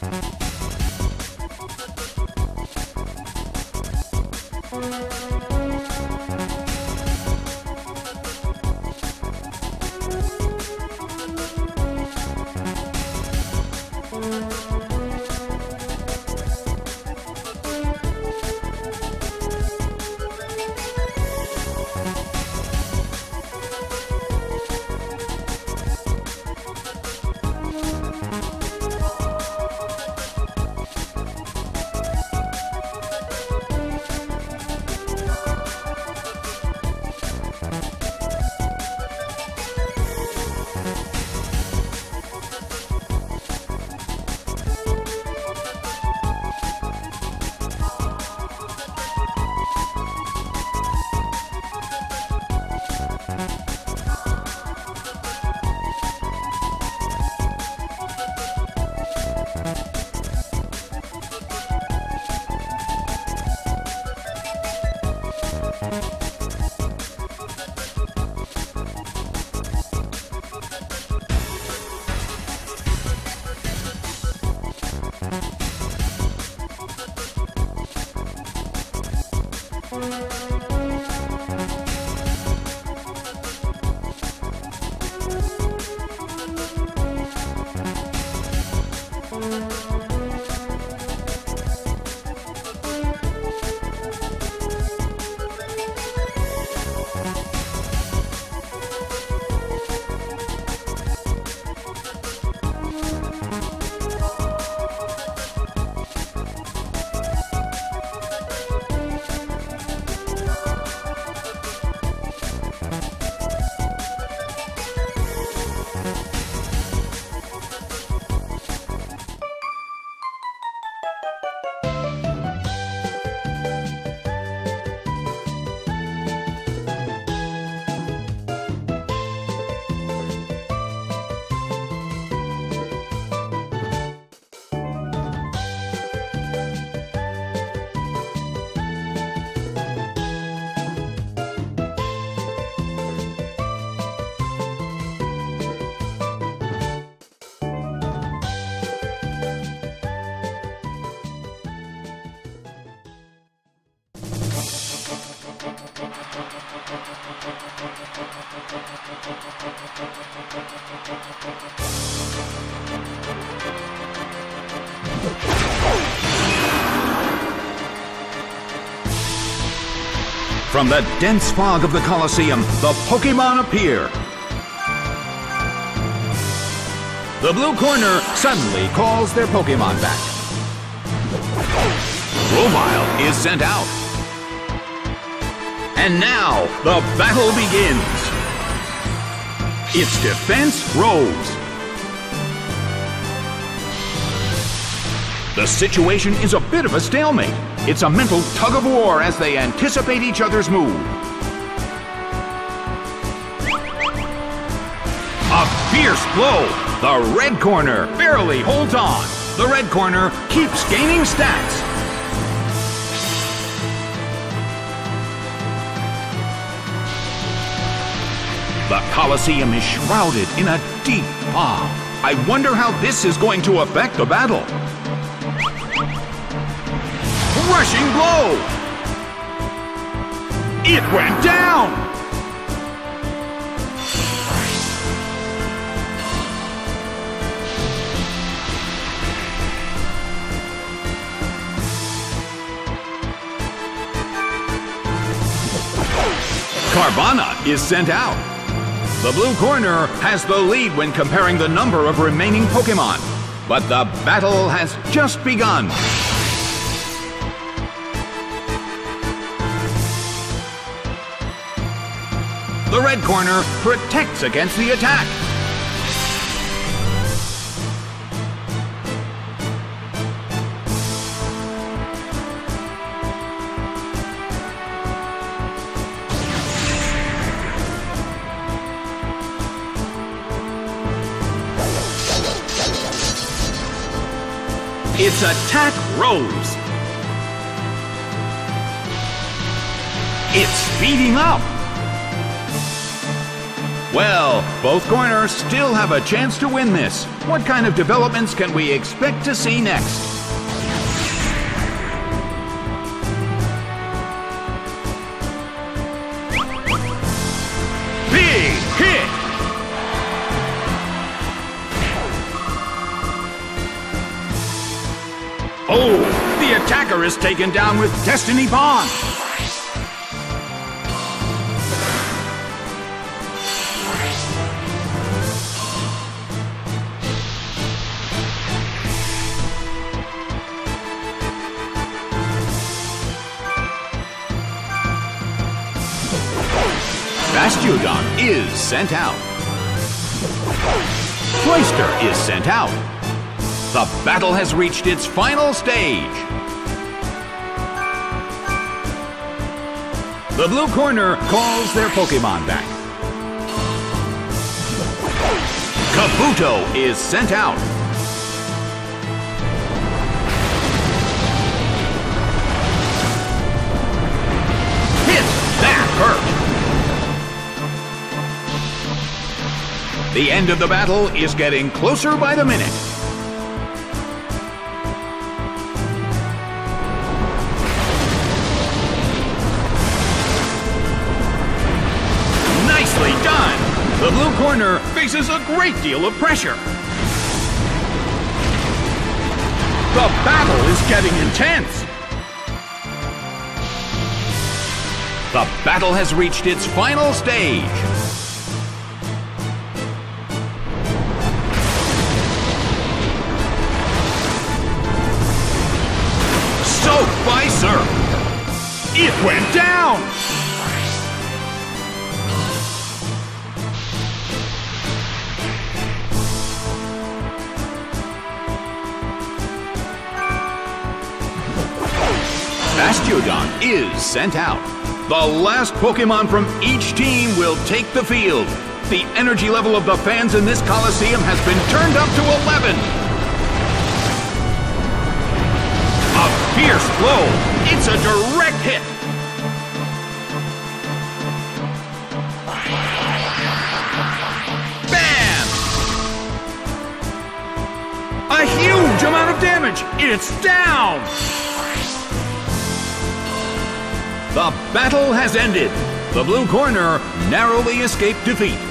Thank you. From the dense fog of the Colosseum, the Pokemon appear. The blue corner suddenly calls their Pokemon back. Grovyle is sent out. And now, the battle begins. Its defense rose. The situation is a bit of a stalemate. It's a mental tug of war as they anticipate each other's move. A fierce blow. The red corner barely holds on. The red corner keeps gaining stats. The Colosseum is shrouded in a deep fog. I wonder how this is going to affect the battle. Rushing blow! It went down! Carvanha is sent out. The blue corner has the lead when comparing the number of remaining Pokemon. But the battle has just begun. The red corner protects against the attack. Its attack rose. It's speeding up. Well, both corners still have a chance to win this. What kind of developments can we expect to see next? Oh, the attacker is taken down with Destiny Bond. Bastiodon is sent out. Cloyster is sent out. The battle has reached its final stage. The blue corner calls their Pokemon back. Kabuto is sent out. Hit! That hurt! The end of the battle is getting closer by the minute. Faces a great deal of pressure. The battle is getting intense. The battle has reached its final stage. Soap by Surf. It went down! Bastiodon is sent out. The last Pokemon from each team will take the field. The energy level of the fans in this Coliseum has been turned up to 11. A fierce blow. It's a direct hit. Bam! A huge amount of damage. It's down. The battle has ended. The blue corner narrowly escaped defeat.